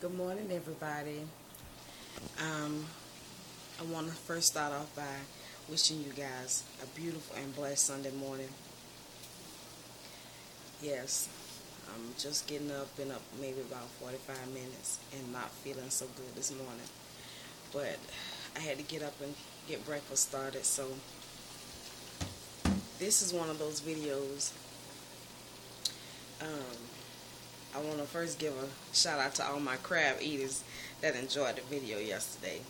Good morning, everybody. Um, I want to first start off by wishing you guys a beautiful and blessed Sunday morning. Yes, I'm just getting up, been up maybe about 45 minutes and not feeling so good this morning. But I had to get up and get breakfast started, so this is one of those videos. Um, I want to first give a shout out to all my crab eaters that enjoyed the video yesterday.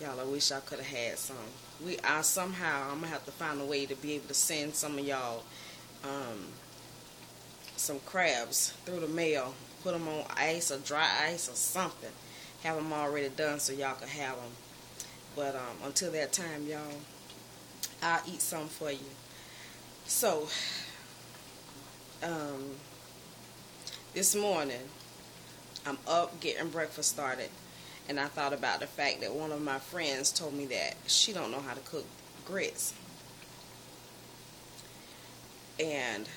Y'all, I wish I could have had some. We, I somehow, I'm gonna have to find a way to be able to send some of y'all um, some crabs through the mail. Put them on ice or dry ice or something. Have them already done so y'all can have them. But um, until that time, y'all, I'll eat some for you. So, um, this morning, I'm up getting breakfast started, and I thought about the fact that one of my friends told me that she don't know how to cook grits. And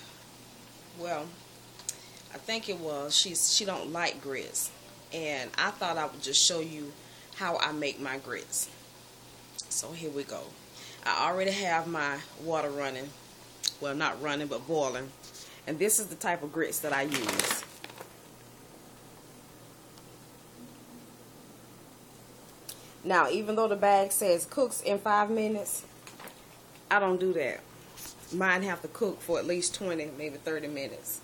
well, I think it was she's she don't like grits, and I thought I would just show you how I make my grits. So here we go. I already have my water running. Well, not running, but boiling. And this is the type of grits that I use. Now, even though the bag says cooks in five minutes, I don't do that. Mine have to cook for at least 20, maybe 30 minutes.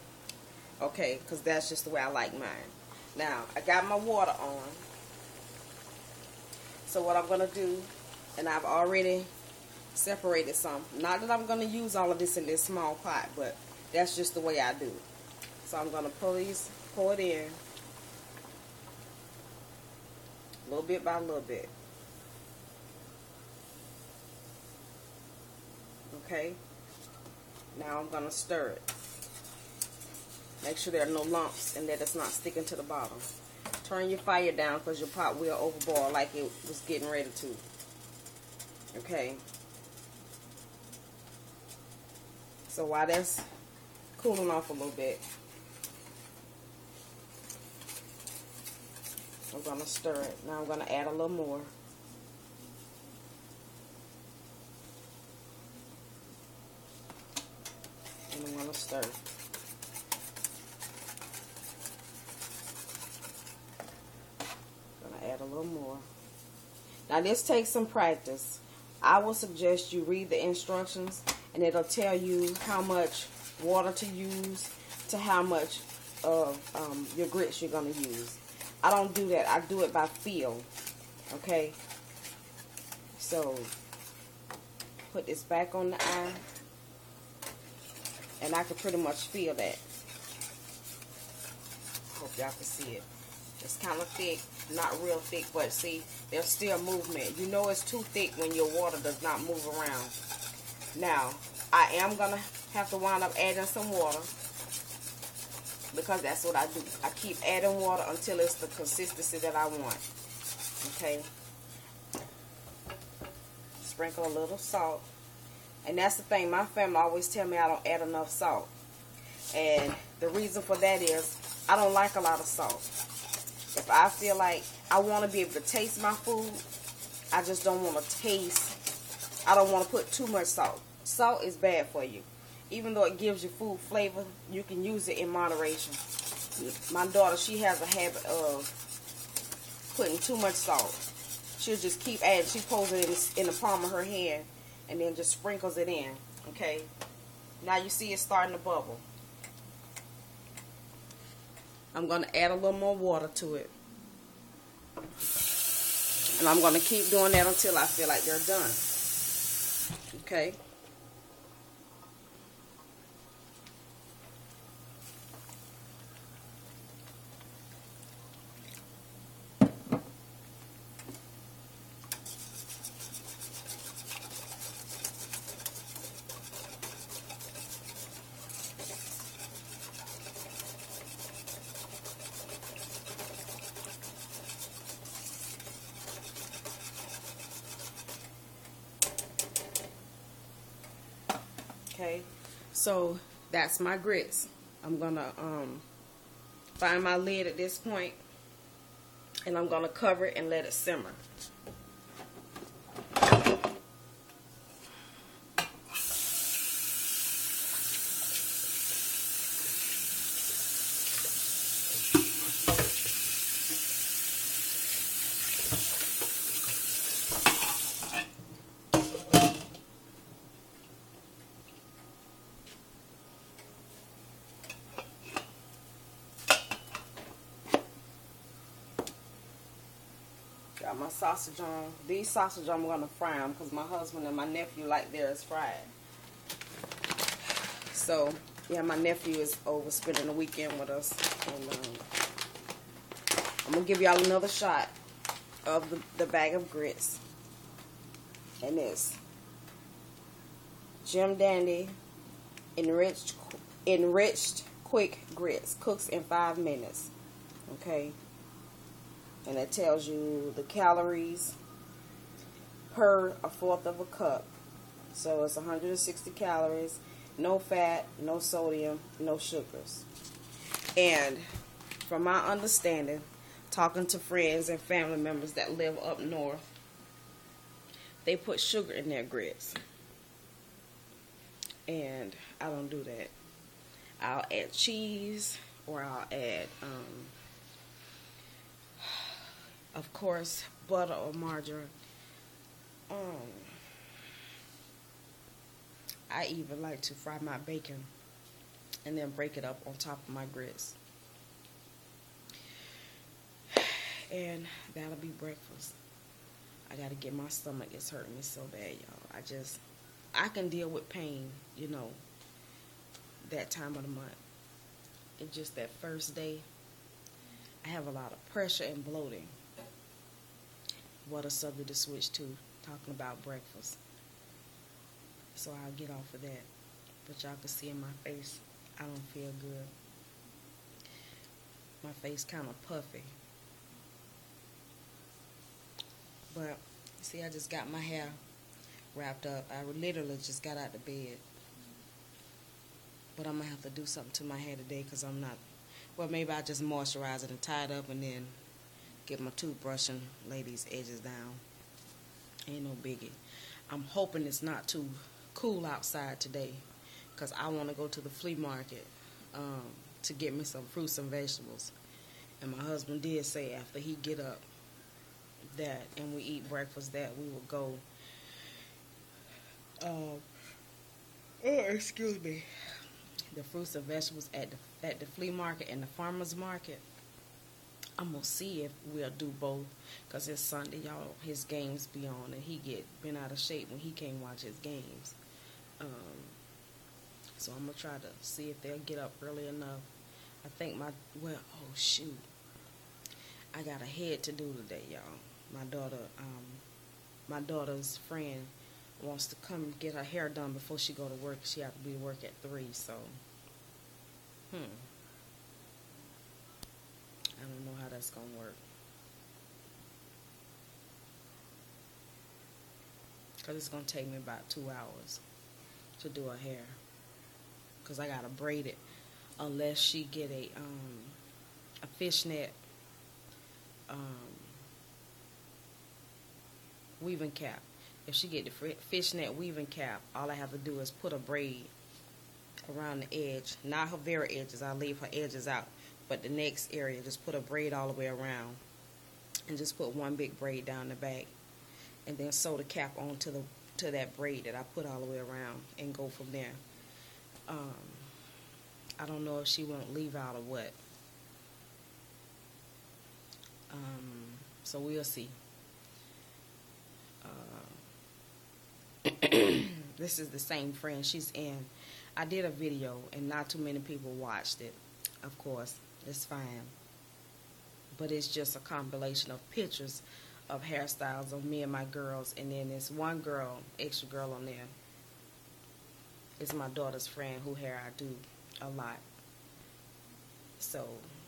Okay, because that's just the way I like mine. Now, I got my water on. So what I'm going to do, and I've already separated some. Not that I'm going to use all of this in this small pot, but that's just the way I do it. So I'm going to pull these, pour it in. Little bit by little bit. Okay. Now I'm going to stir it. Make sure there are no lumps and that it's not sticking to the bottom. Turn your fire down because your pot will overboil like it was getting ready to. Okay. So while that's cooling off a little bit, I'm going to stir it. Now I'm going to add a little more. And I'm going to stir. Going to add a little more. Now this takes some practice. I will suggest you read the instructions and it'll tell you how much water to use to how much of um, your grits you're going to use. I don't do that. I do it by feel. Okay? So, put this back on the eye. And I can pretty much feel that. Hope y'all can see it. It's kind of thick, not real thick, but see, there's still movement. You know it's too thick when your water does not move around. Now, I am going to have to wind up adding some water because that's what I do. I keep adding water until it's the consistency that I want. Okay. Sprinkle a little salt. And that's the thing. My family always tell me I don't add enough salt. And the reason for that is I don't like a lot of salt. If I feel like I want to be able to taste my food, I just don't want to taste. I don't want to put too much salt. Salt is bad for you even though it gives you food flavor, you can use it in moderation. My daughter, she has a habit of putting too much salt. She'll just keep adding. She pulls it in, in the palm of her hand and then just sprinkles it in. Okay. Now you see it starting to bubble. I'm going to add a little more water to it. And I'm going to keep doing that until I feel like they're done. Okay. Okay, so that's my grits. I'm gonna um, find my lid at this point And I'm to cover it and let it simmer. Sausage on. These sausage I'm going to fry them because my husband and my nephew like theirs fried. So, yeah, my nephew is over spending the weekend with us. And um, I'm going to give y'all another shot of the, the bag of grits. And this. Jim Dandy enriched enriched quick grits. Cooks in five minutes. Okay and it tells you the calories per a fourth of a cup. So it's 160 calories, no fat, no sodium, no sugars. And from my understanding, talking to friends and family members that live up north, they put sugar in their grits. And I don't do that. I'll add cheese or I'll add um, of course, butter or margarine. Um, I even like to fry my bacon and then break it up on top of my grits. And that'll be breakfast. I gotta get my stomach. It's hurting me so bad, y'all. I just, I can deal with pain, you know, that time of the month. It's just that first day, I have a lot of pressure and bloating what a subject to switch to, talking about breakfast. So I'll get off of that. But y'all can see in my face, I don't feel good. My face kind of puffy. But, see, I just got my hair wrapped up. I literally just got out of bed. But I'm going to have to do something to my hair today because I'm not, well, maybe I just moisturize it and tie it up and then get my toothbrush and lay these edges down. Ain't no biggie. I'm hoping it's not too cool outside today because I want to go to the flea market um, to get me some fruits and vegetables. And my husband did say after he get up that and we eat breakfast that we will go. Uh, oh, excuse me. The fruits and vegetables at the at the flea market and the farmers market I'm gonna see if we'll do both, cause it's Sunday, y'all. His games be on, and he get been out of shape when he can't watch his games. Um, so I'm gonna try to see if they'll get up early enough. I think my well, oh shoot, I got a head to do today, y'all. My daughter, um, my daughter's friend wants to come get her hair done before she go to work. She have to be to work at three, so hmm. I don't know how that's going to work. Because it's going to take me about two hours to do her hair. Because I got to braid it unless she get a, um, a fishnet um, weaving cap. If she get the fishnet weaving cap, all I have to do is put a braid around the edge. Not her very edges. I leave her edges out but the next area just put a braid all the way around and just put one big braid down the back and then sew the cap onto the to that braid that I put all the way around and go from there. Um, I don't know if she won't leave out or what. Um, so we'll see. Uh, this is the same friend. She's in. I did a video and not too many people watched it of course it's fine. But it's just a compilation of pictures of hairstyles of me and my girls. And then there's one girl, extra girl on there. It's my daughter's friend who hair I do a lot. So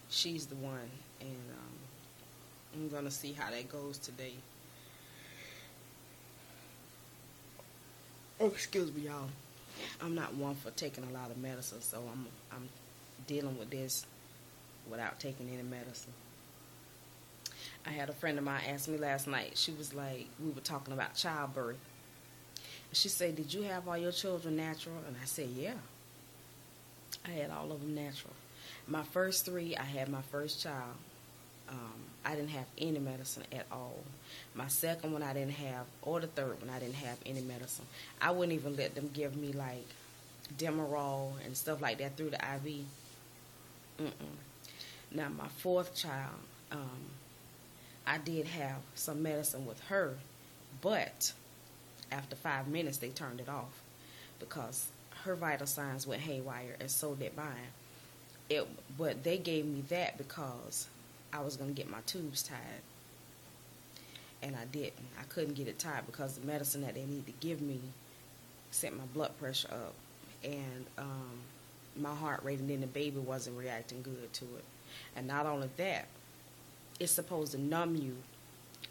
she's the one. And um, I'm to see how that goes today. Oh, excuse me, y'all. I'm not one for taking a lot of medicine, so I'm I'm dealing with this without taking any medicine. I had a friend of mine ask me last night. She was like, we were talking about childbirth. She said, Did you have all your children natural? And I said, Yeah. I had all of them natural. My first three, I had my first child. Um, I didn't have any medicine at all. My second one, I didn't have, or the third one, I didn't have any medicine. I wouldn't even let them give me like Demerol and stuff like that through the IV. Mm-mm. Now, my fourth child, um, I did have some medicine with her, but after five minutes, they turned it off because her vital signs went haywire, and so did mine. It, but they gave me that because I was going to get my tubes tied, and I didn't. I couldn't get it tied because the medicine that they need to give me sent my blood pressure up, and um, my heart rate, and then the baby wasn't reacting good to it. And not only that, it's supposed to numb you,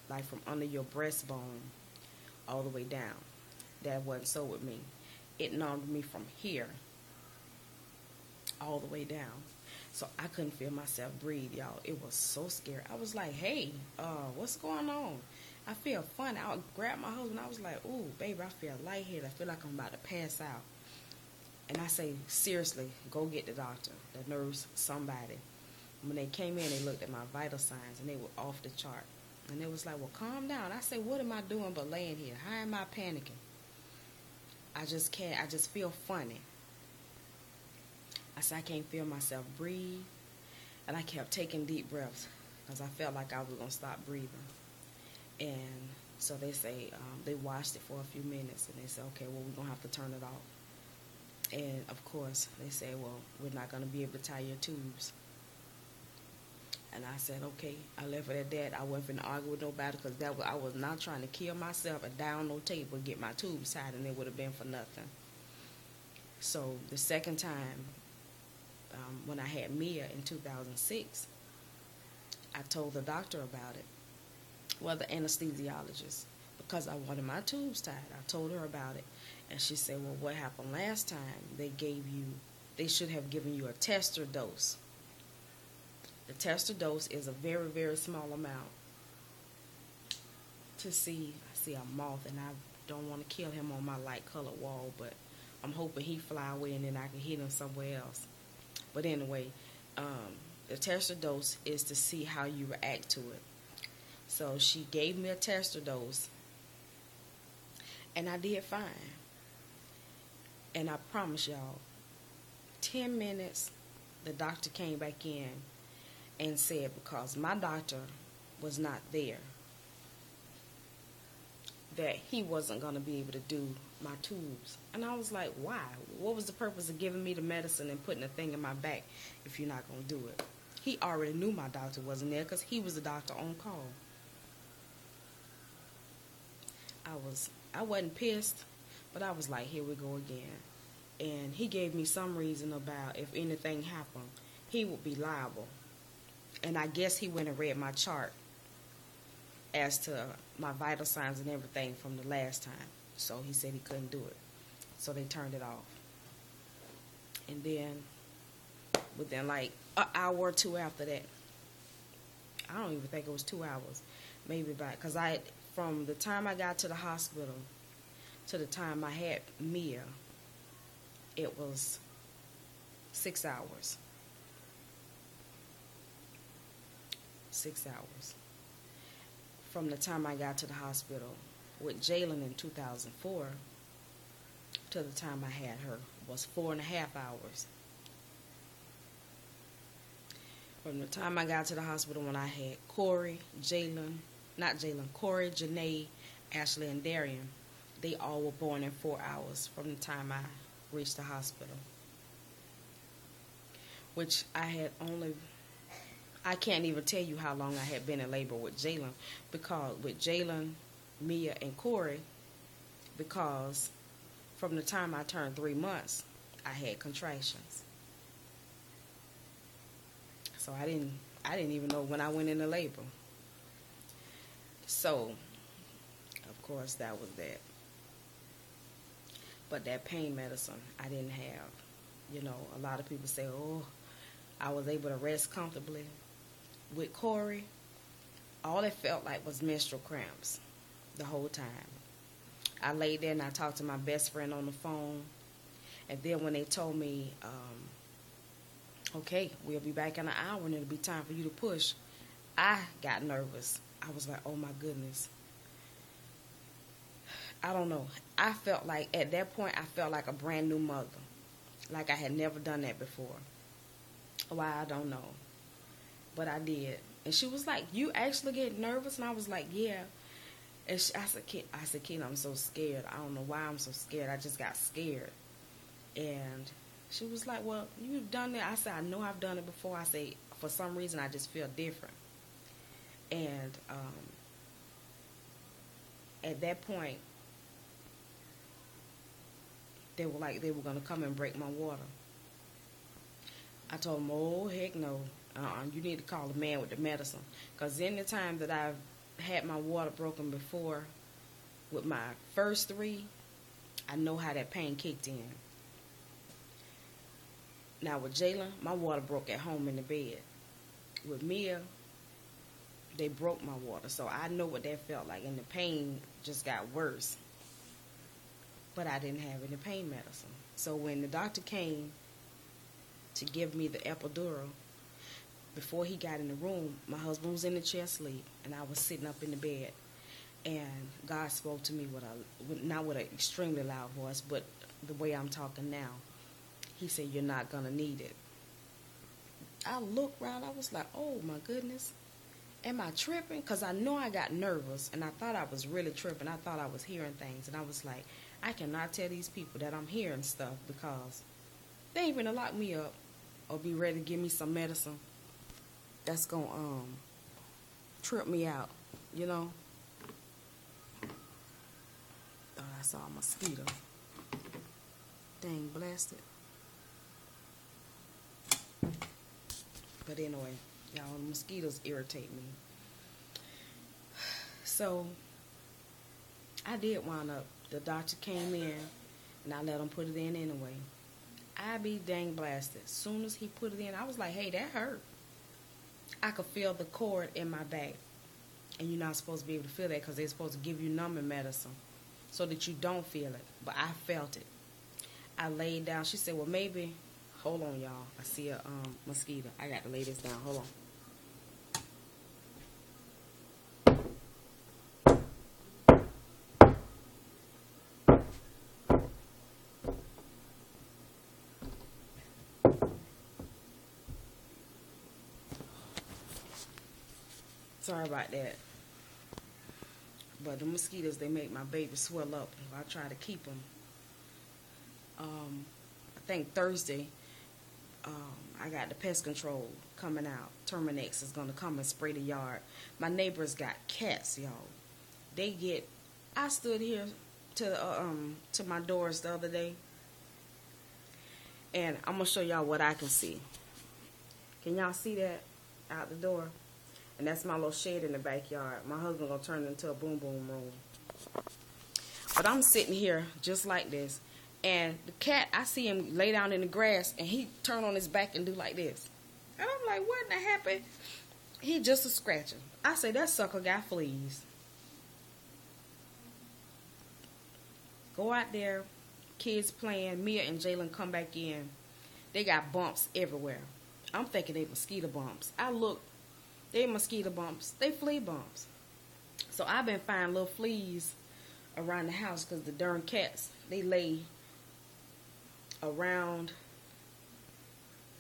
like from under your breastbone all the way down. That wasn't so with me. It numbed me from here all the way down. So I couldn't feel myself breathe, y'all. It was so scary. I was like, hey, uh, what's going on? I feel funny. I grabbed my husband. I was like, ooh, baby, I feel lightheaded. I feel like I'm about to pass out. And I say, seriously, go get the doctor, the nurse, somebody. When they came in, they looked at my vital signs and they were off the chart. And it was like, well, calm down. I said, what am I doing but laying here? How am I panicking? I just can't, I just feel funny. I said, I can't feel myself breathe. And I kept taking deep breaths because I felt like I was going to stop breathing. And so they say, um, they watched it for a few minutes and they said, okay, well, we're going to have to turn it off. And of course, they say, well, we're not going to be able to tie your tubes. And I said, okay. I left it at that. I wasn't finna argue with nobody because that was, I was not trying to kill myself and down no table get my tubes tied, and it would have been for nothing. So the second time, um, when I had Mia in 2006, I told the doctor about it. Well, the anesthesiologist, because I wanted my tubes tied. I told her about it, and she said, "Well, what happened last time? They gave you, they should have given you a tester dose." The tester dose is a very, very small amount to see. I see a moth, and I don't want to kill him on my light colored wall, but I'm hoping he fly away and then I can hit him somewhere else. But anyway, um, the tester dose is to see how you react to it. So she gave me a tester dose, and I did fine. And I promise y'all, 10 minutes, the doctor came back in and said because my doctor was not there that he wasn't going to be able to do my tubes. And I was like, why? What was the purpose of giving me the medicine and putting a thing in my back if you're not going to do it? He already knew my doctor wasn't there because he was the doctor on call. I was I wasn't pissed, but I was like, here we go again. And he gave me some reason about if anything happened, he would be liable and I guess he went and read my chart as to my vital signs and everything from the last time. So he said he couldn't do it. So they turned it off. And then within like an hour or two after that, I don't even think it was two hours, maybe about because I from the time I got to the hospital to the time I had Mia, it was six hours. Six hours. From the time I got to the hospital with Jalen in 2004 to the time I had her was four and a half hours. From the time I got to the hospital when I had Corey, Jalen, not Jalen, Corey, Janae, Ashley, and Darian, they all were born in four hours from the time I reached the hospital. Which I had only I can't even tell you how long I had been in labor with Jalen because with Jalen, Mia, and Corey, because from the time I turned three months, I had contractions. So I didn't I didn't even know when I went into labor. So, of course, that was that. But that pain medicine I didn't have. You know, a lot of people say, oh, I was able to rest comfortably with Corey, all it felt like was menstrual cramps the whole time. I laid there and I talked to my best friend on the phone. And then when they told me, um, okay, we'll be back in an hour and it'll be time for you to push, I got nervous. I was like, oh my goodness. I don't know. I felt like, at that point, I felt like a brand new mother. Like I had never done that before. Why, I don't know. But I did. And she was like, you actually get nervous? And I was like, yeah. And she, I said, Kid, I said, Kid, I'm so scared. I don't know why I'm so scared. I just got scared. And she was like, well, you've done it. I said, I know I've done it before. I say, for some reason, I just feel different. And um, at that point, they were like, they were going to come and break my water. I told him, oh, heck no. Uh-uh, you need to call the man with the medicine. Because in the time that I've had my water broken before, with my first three, I know how that pain kicked in. Now with Jalen, my water broke at home in the bed. With Mia, they broke my water, so I know what that felt like, and the pain just got worse. But I didn't have any pain medicine. So when the doctor came to give me the epidural, before he got in the room, my husband was in the chair asleep, and I was sitting up in the bed. And God spoke to me with a, not with an extremely loud voice, but the way I'm talking now. He said, You're not going to need it. I looked around, I was like, Oh my goodness. Am I tripping? Because I know I got nervous, and I thought I was really tripping. I thought I was hearing things, and I was like, I cannot tell these people that I'm hearing stuff because they ain't gonna lock me up or be ready to give me some medicine that's gonna um trip me out, you know. Thought I saw a mosquito. Dang blasted. But anyway, y'all, mosquitoes irritate me. So I did wind up. The doctor came in, and I let him put it in anyway. I be dang blasted. As soon as he put it in, I was like, "Hey, that hurt." I could feel the cord in my back. And you're not supposed to be able to feel that because they're supposed to give you numbing medicine so that you don't feel it. But I felt it. I laid down. She said, well, maybe, hold on, y'all. I see a um, mosquito. I got to lay this down. Hold on. Sorry about that. But the mosquitoes, they make my baby swell up I try to keep them. Um, I think Thursday, um, I got the pest control coming out. Terminix is going to come and spray the yard. My neighbors got cats, y'all. They get, I stood here to, uh, um, to my doors the other day. And I'm going to show y'all what I can see. Can y'all see that out the door? And that's my little shed in the backyard. My husband gonna turn it into a boom boom room. But I'm sitting here just like this. And the cat, I see him lay down in the grass and he turn on his back and do like this. And I'm like, what in the happened? He just a scratching. I say, that sucker got fleas. Go out there, kids playing, Mia and Jalen come back in. They got bumps everywhere. I'm thinking they mosquito bumps. I look they mosquito bumps. They flea bumps. So I've been finding little fleas around the house because the darn cats, they lay around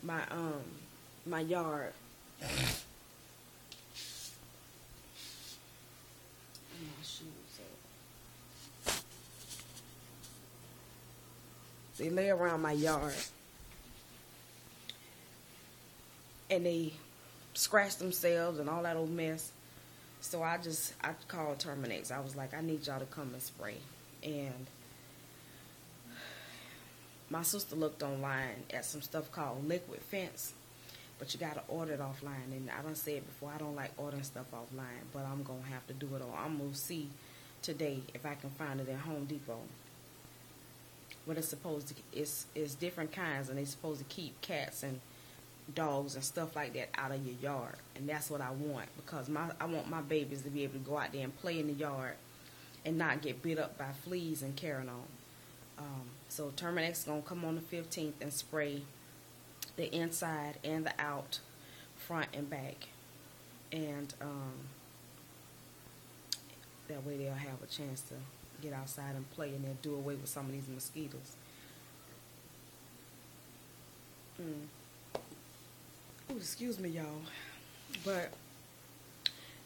my um my yard. They lay around my yard. And they scratch themselves and all that old mess. So I just I called Terminix. I was like, I need y'all to come and spray. And my sister looked online at some stuff called liquid fence, but you gotta order it offline. And I don't say it before. I don't like ordering stuff offline, but I'm gonna have to do it. Or I'm gonna see today if I can find it at Home Depot. What it's supposed to it's it's different kinds, and they're supposed to keep cats and dogs and stuff like that out of your yard, and that's what I want because my I want my babies to be able to go out there and play in the yard and not get bit up by fleas and carrying on. Um, so Terminix is gonna come on the 15th and spray the inside and the out, front and back, and um, that way they'll have a chance to get outside and play and they'll do away with some of these mosquitoes. Mm. Ooh, excuse me, y'all. But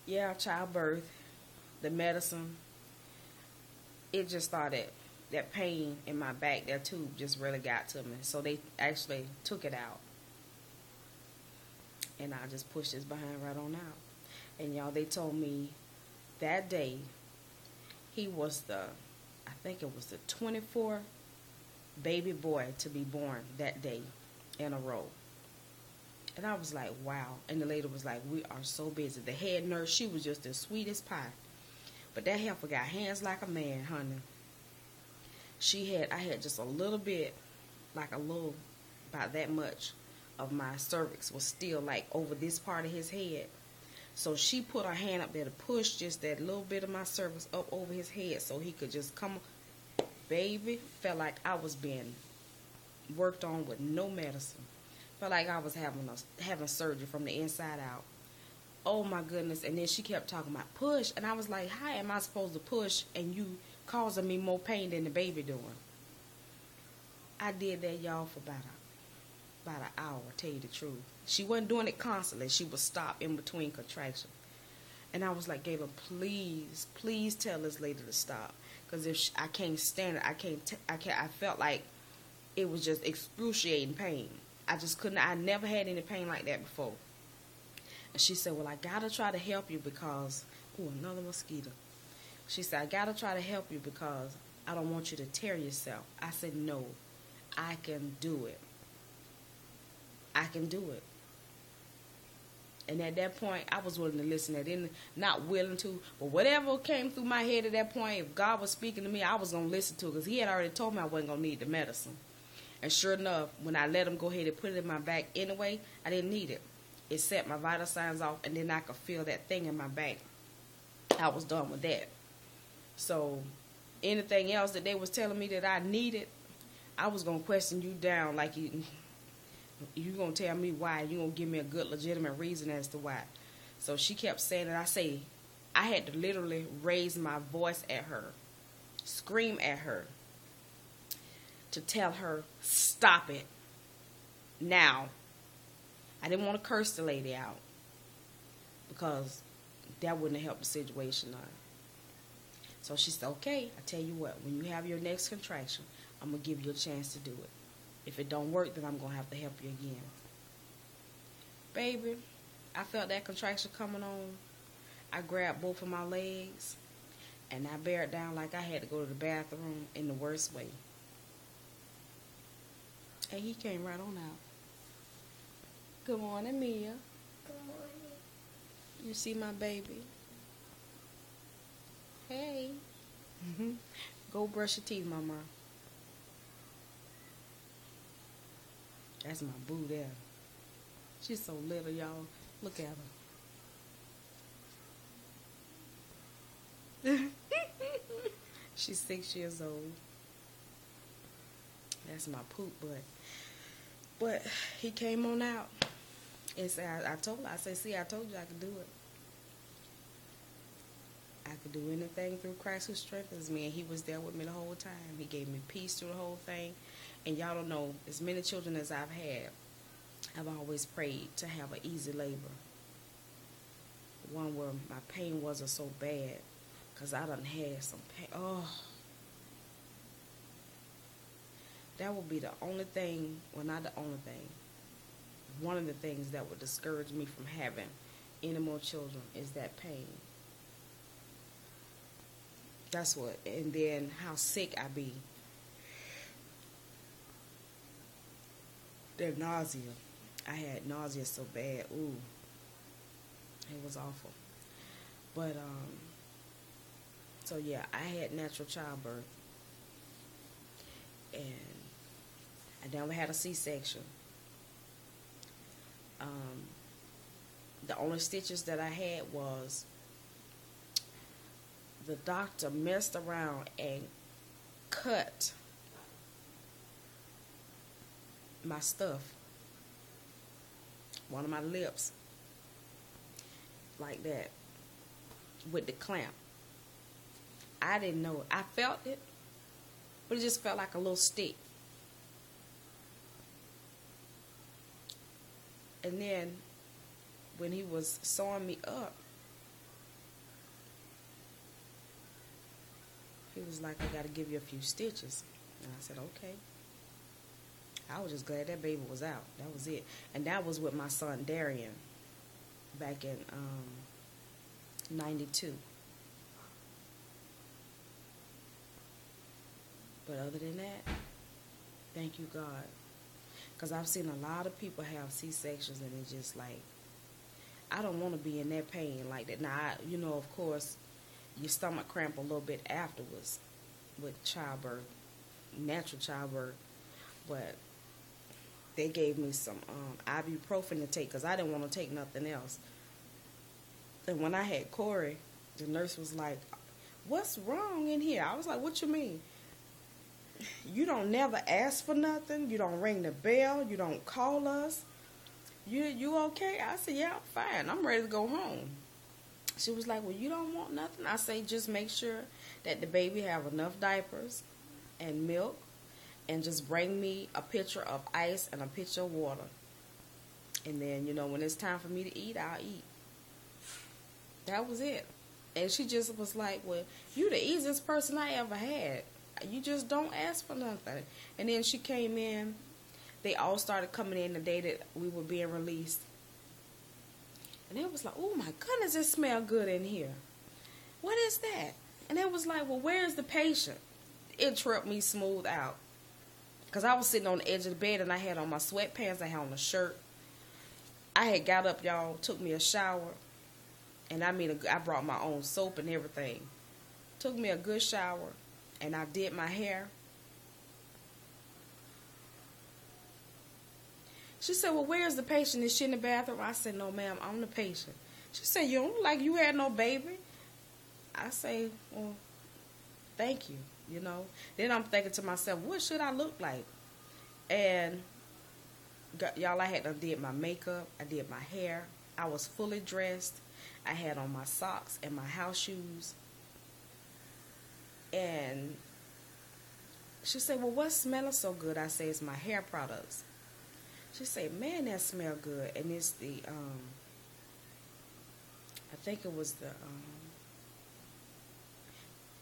yeah, childbirth, the medicine, it just started that pain in my back, that tube just really got to me. So they actually took it out. And I just pushed this behind right on out. And y'all, they told me that day he was the, I think it was the 24th baby boy to be born that day in a row. And I was like, wow. And the lady was like, we are so busy. The head nurse, she was just the sweetest pie. But that heifer got hands like a man, honey. She had, I had just a little bit, like a little, about that much of my cervix was still like over this part of his head. So she put her hand up there to push just that little bit of my cervix up over his head so he could just come. Baby, felt like I was being worked on with no medicine. Felt like I was having a, having surgery from the inside out. Oh my goodness! And then she kept talking about push, and I was like, "How am I supposed to push and you causing me more pain than the baby doing?" I did that, y'all, for about a, about an hour. Tell you the truth, she wasn't doing it constantly. She would stop in between contractions, and I was like, "Gayla, please, please tell this lady to stop, because if she, I can't stand it, I can't. T- I can't. I felt like it was just excruciating pain. I just couldn't. I never had any pain like that before. And she said, "Well, I gotta try to help you because oh, another mosquito." She said, "I gotta try to help you because I don't want you to tear yourself." I said, "No, I can do it. I can do it." And at that point, I was willing to listen. I didn't, not willing to, but whatever came through my head at that point, if God was speaking to me, I was gonna listen to it because He had already told me I wasn't gonna need the medicine. And sure enough, when I let him go ahead and put it in my back anyway, I didn't need it. It set my vital signs off, and then I could feel that thing in my back. I was done with that. So anything else that they was telling me that I needed, I was gonna question you down like you you gonna tell me why. You gonna give me a good legitimate reason as to why. So she kept saying it. I say I had to literally raise my voice at her, scream at her to tell her, stop it now. I didn't want to curse the lady out because that wouldn't helped the situation none. So she said, okay, I tell you what, when you have your next contraction, I'm going to give you a chance to do it. If it don't work, then I'm going to have to help you again. Baby, I felt that contraction coming on. I grabbed both of my legs and I bared down like I had to go to the bathroom in the worst way. And he came right on out. Good morning, Mia. Good morning. You see my baby? Hey. Mm-hmm. Go brush your teeth, Mama. That's my boo there. She's so little, y'all. Look at her. She's six years old. That's my poop butt. But he came on out and said, I, I told her, I said, see, I told you I could do it. I could do anything through Christ who strengthens me, and he was there with me the whole time. He gave me peace through the whole thing. And y'all don't know, as many children as I've had, I've always prayed to have an easy labor. One where my pain wasn't so bad, because I done had some pain. Oh, that would be the only thing, well, not the only thing, one of the things that would discourage me from having any more children is that pain. That's what, and then how sick I be. The nausea. I had nausea so bad. Ooh. It was awful. But, um, so yeah, I had natural childbirth. And I never had a C-section. Um, the only stitches that I had was the doctor messed around and cut my stuff, one of my lips, like that, with the clamp. I didn't know. I felt it, but it just felt like a little stick. And then when he was sewing me up, he was like, I got to give you a few stitches. And I said, okay. I was just glad that baby was out. That was it. And that was with my son Darian back in um, 92. But other than that, thank you, God. Because I've seen a lot of people have C-sections and it's just like, I don't want to be in that pain like that. Now, I, you know, of course, your stomach cramp a little bit afterwards with childbirth, natural childbirth. But they gave me some um, ibuprofen to take because I didn't want to take nothing else. And when I had Corey, the nurse was like, "What's wrong in here?" I was like, "What you mean?" You don't never ask for nothing. You don't ring the bell. You don't call us. You you okay? I said, "Yeah, I'm fine. I'm ready to go home." She was like, "Well, you don't want nothing." I say, "Just make sure that the baby have enough diapers and milk and just bring me a pitcher of ice and a pitcher of water. And then, you know, when it's time for me to eat, I'll eat. That was it. And she just was like, Well, you the easiest person I ever had. You just don't ask for nothing. And then she came in. They all started coming in the day that we were being released. And it was like, oh my goodness, it smell good in here. What is that? And it was like, well, where's the patient? Tripped me smooth out. Because I was sitting on the edge of the bed and I had on my sweatpants, I had on a shirt. I had got up, y'all, took me a shower. And I mean, I brought my own soap and everything. Took me a good shower. And I did my hair. She said, well, where's the patient? Is she in the bathroom? I said, no, ma'am, I'm the patient. She said, you don't look like you had no baby. I say, well, thank you you know. Then I'm thinking to myself, what should I look like? And y'all, I had to did my makeup, I did my hair, I was fully dressed, I had on my socks and my house shoes. And she said, well, what's smelling so good? I say, it's my hair products. She said, man, that smell good. And it's the, um, I think it was the, um,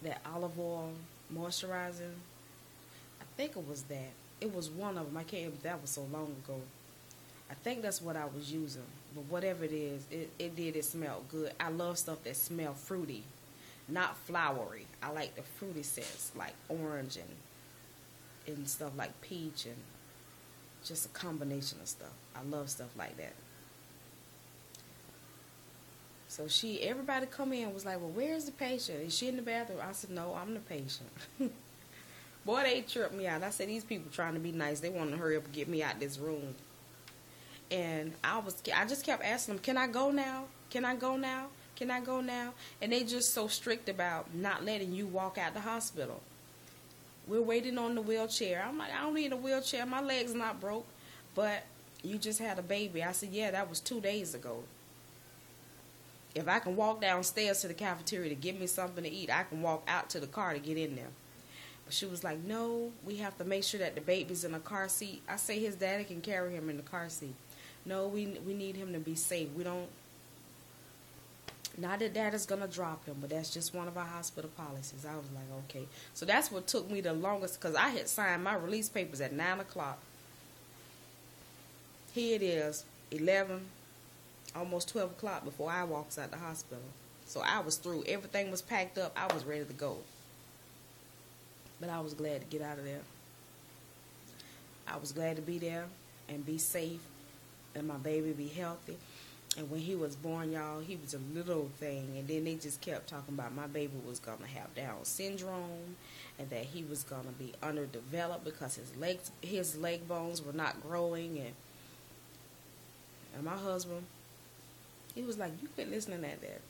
that olive oil moisturizing. I think it was that. It was one of them. I can't. That was so long ago. I think that's what I was using. But whatever it is, it, it did. It smelled good. I love stuff that smell fruity, not flowery. I like the fruity scents, like orange and and stuff like peach and just a combination of stuff. I love stuff like that. So she, everybody come in was like, well, where's the patient? Is she in the bathroom? I said, no, I'm the patient. Boy, they tripped me out. I said, these people trying to be nice. They want to hurry up and get me out this room. And I was, I just kept asking them, can I go now? Can I go now? Can I go now? And they just so strict about not letting you walk out the hospital. We're waiting on the wheelchair. I'm like, I don't need a wheelchair. My leg's not broke. But you just had a baby. I said, yeah, that was two days ago if I can walk downstairs to the cafeteria to get me something to eat, I can walk out to the car to get in there. But she was like, no, we have to make sure that the baby's in a car seat. I say his daddy can carry him in the car seat. No, we we need him to be safe. We don't. Not that daddy's gonna drop him, but that's just one of our hospital policies. I was like, okay. So that's what took me the longest because I had signed my release papers at nine o'clock. Here it is, eleven almost 12 o'clock before I walks out the hospital. So I was through. Everything was packed up. I was ready to go. But I was glad to get out of there. I was glad to be there and be safe and my baby be healthy. And when he was born, y'all, he was a little thing. And then they just kept talking about my baby was going to have Down syndrome and that he was going to be underdeveloped because his legs, his leg bones were not growing. And And my husband, he was like, You quit listening at that.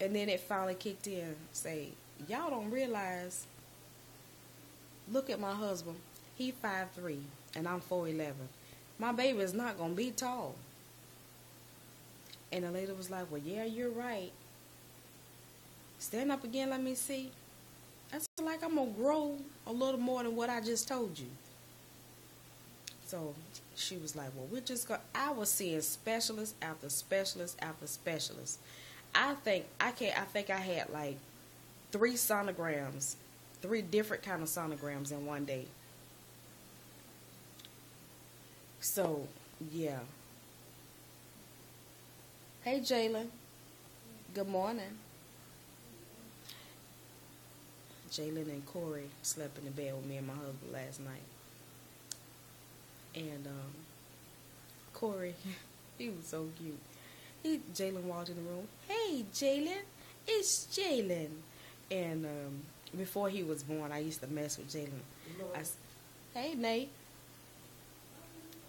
And then it finally kicked in. Say, y'all don't realize. Look at my husband. He five three, and I'm four eleven. My baby is not gonna be tall. And the lady was like, Well, yeah, you're right. Stand up again, let me see. That's like I'm gonna grow a little more than what I just told you. So she was like, Well, we're just going I was seeing specialist after specialist after specialist. I think I can't I think I had like three sonograms, three different kind of sonograms in one day. So yeah. Hey Jalen. Good morning. Jalen and Corey slept in the bed with me and my husband last night. And um, Corey, he was so cute. He Jalen walked in the room. Hey, Jalen, it's Jalen. And um, before he was born, I used to mess with Jalen. I, hey, Nate,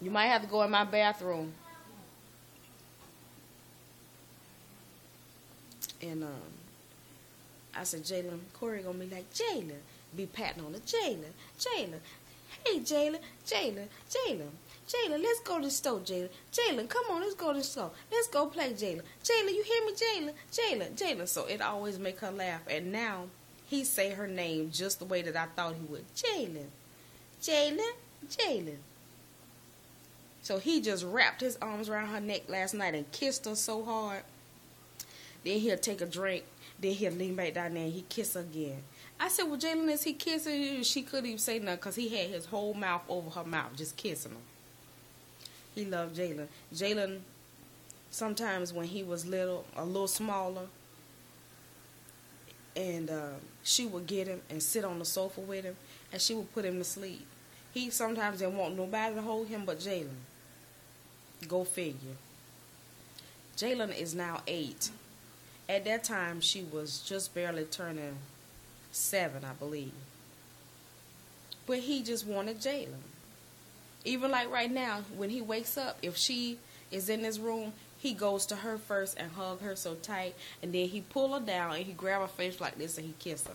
you might have to go in my bathroom. And um, I said, Jalen, Corey gonna be like, Jalen, be patting on the Jalen, Jalen, hey Jalen, Jalen, Jalen, Jalen, let's go to the store, Jalen, Jalen, come on, let's go to the store, let's go play, Jalen, Jalen, you hear me, Jalen, Jalen, Jalen. So it always make her laugh, and now he say her name just the way that I thought he would, Jalen, Jalen, Jalen. So he just wrapped his arms around her neck last night and kissed her so hard. Then he'll take a drink then he'll lean back down there and he kiss again. I said, well, Jalen, is he kissing you? She couldn't even say nothing because he had his whole mouth over her mouth, just kissing her. He loved Jalen. Jalen, sometimes when he was little, a little smaller, and uh, she would get him and sit on the sofa with him, and she would put him to sleep. He sometimes didn't want nobody to hold him but Jalen. Go figure. Jalen is now eight. At that time, she was just barely turning seven, I believe. But he just wanted Jalen. Even like right now, when he wakes up, if she is in this room, he goes to her first and hug her so tight, and then he pull her down and he grab her face like this and he kiss her.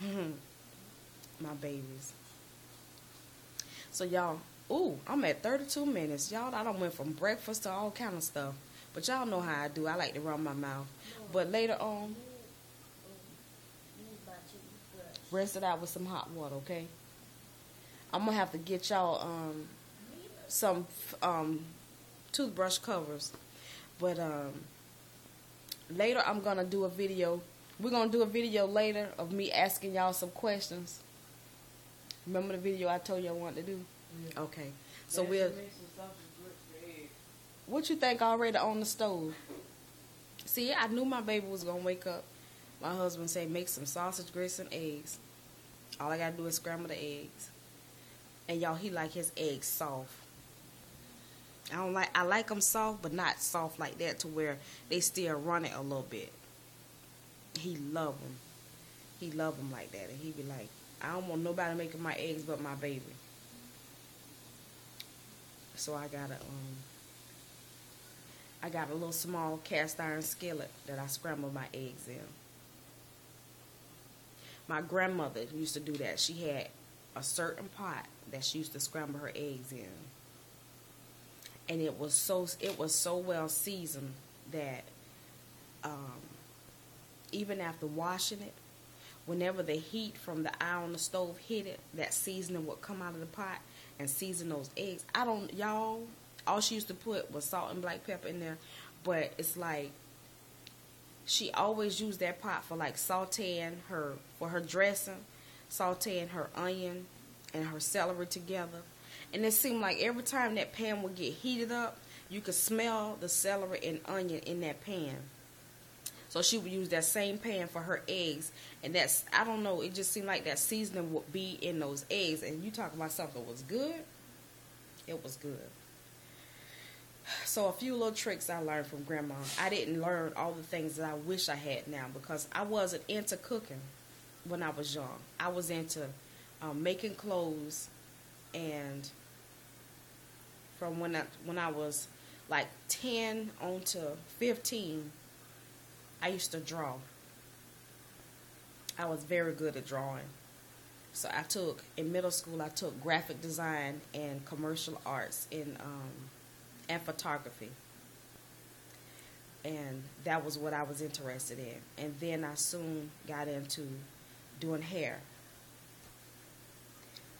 My babies. So y'all, Ooh, I'm at 32 minutes. Y'all, I don't went from breakfast to all kind of stuff. But y'all know how I do. I like to run my mouth. But later on, rinse it out with some hot water, okay? I'm to have to get y'all um, some um, toothbrush covers. But um, later I'm going to do a video. We're going to do a video later of me asking y'all some questions. Remember the video I told you I wanted to do? Okay. So we'll. What you think already on the stove? See, I knew my baby was gonna wake up. My husband said, make some sausage, grits, and eggs. All I gotta do is scramble the eggs. And y'all, he like his eggs soft. I don't like. I like them soft, but not soft like that to where they still run it a little bit. He love them. He love them like that, and he be like, I don't want nobody making my eggs but my baby. So I got a um I got a little small cast iron skillet that I scramble my eggs in. My grandmother used to do that. She had a certain pot that she used to scramble her eggs in. And it was so it was so well seasoned that um, even after washing it, whenever the heat from the eye on the stove hit it, that seasoning would come out of the pot and season those eggs. I don't, y'all, all she used to put was salt and black pepper in there, but it's like she always used that pot for like sauteing her, for her dressing, sauteing her onion and her celery together. And it seemed like every time that pan would get heated up, you could smell the celery and onion in that pan. So she would use that same pan for her eggs. And that's, I don't know, it just seemed like that seasoning would be in those eggs. And you talking about something was good? It was good. So a few little tricks I learned from grandma. I didn't learn all the things that I wish I had now because I wasn't into cooking when I was young. I was into um, making clothes, and from when I when I was like ten on to fifteen, I used to draw. I was very good at drawing. So I took in middle school. I took graphic design and commercial arts in um, and photography, and that was what I was interested in. And then I soon got into doing hair.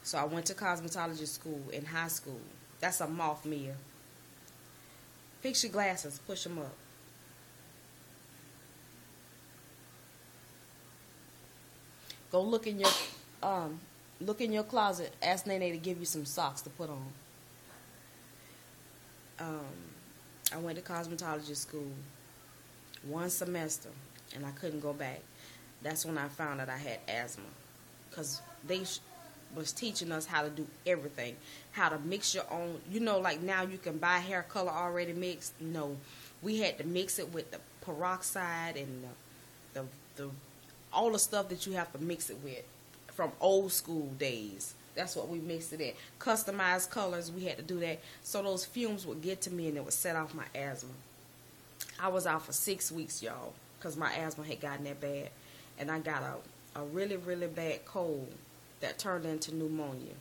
So I went to cosmetology school in high school. That's a moth, Mia. Fix your glasses. Push them up. Go look in your um, look in your closet. Ask Nene to give you some socks to put on. Um, I went to cosmetology school one semester, and I couldn't go back. That's when I found that I had asthma, because they sh- was teaching us how to do everything, how to mix your own. You know, like now you can buy hair color already mixed. No, we had to mix it with the peroxide and the, the, the all the stuff that you have to mix it with from old school days. That's what we mixed it in. Customized colors, we had to do that. So those fumes would get to me and it would set off my asthma. I was out for six weeks, y'all, because my asthma had gotten that bad. And I got a, a really, really bad cold that turned into pneumonia.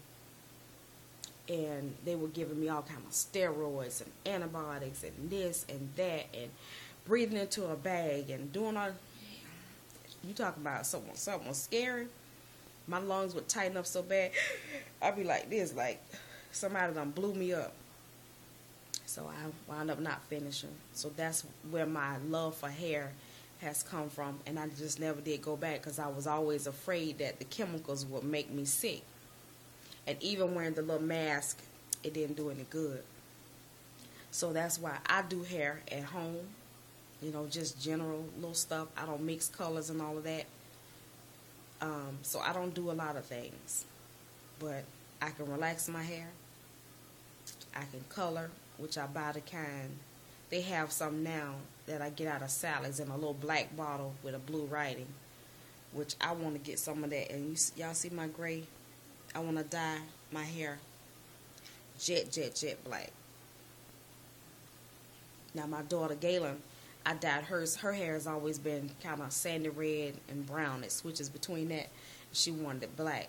And they were giving me all kind of steroids and antibiotics and this and that and breathing into a bag and doing all. You talking about something, something scary my lungs would tighten up so bad. I'd be like this, like somebody done blew me up. So I wound up not finishing. So that's where my love for hair has come from. And I just never did go back because I was always afraid that the chemicals would make me sick. And even wearing the little mask, it didn't do any good. So that's why I do hair at home. You know, just general little stuff. I don't mix colors and all of that. Um, so I don't do a lot of things, but I can relax my hair. I can color, which I buy the kind. They have some now that I get out of Sally's in a little black bottle with a blue writing, which I want to get some of that. And you, y'all see my gray? I want to dye my hair jet, jet, jet black. Now my daughter Galen I dyed hers. Her hair has always been kind of sandy red and brown. It switches between that. She wanted it black.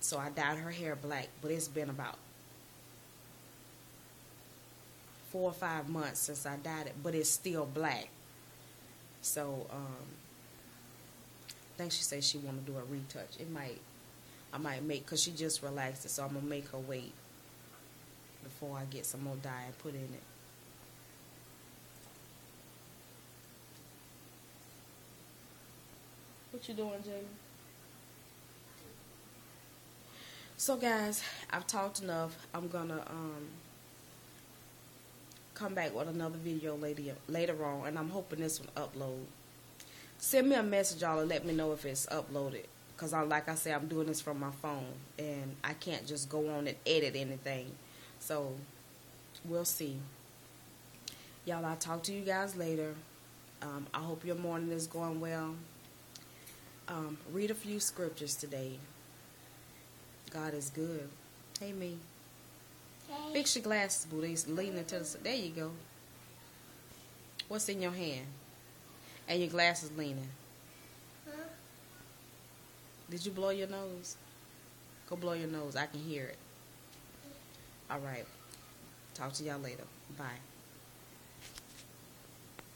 So I dyed her hair black. But it's been about four or five months since I dyed it. But it's still black. So um, I think she said she want to do a retouch. It might, I might make, because she just relaxed it. So I'm to make her wait before I get some more dye and put in it. What you doing, Jamie? So guys, I've talked enough. I'm gonna um, come back with another video later later on, and I'm hoping this one upload. Send me a message, y'all, and let me know if it's uploaded. Cause I, like I said, I'm doing this from my phone, and I can't just go on and edit anything. So we'll see. Y'all, I'll talk to you guys later. Um, I hope your morning is going well um, read a few scriptures today. God is good. Hey, me. Hey. Fix your glasses, boo. They leaning to the There you go. What's in your hand? And your glasses leaning. Huh? Did you blow your nose? Go blow your nose. I can hear it. All right. Talk to y'all later. Bye.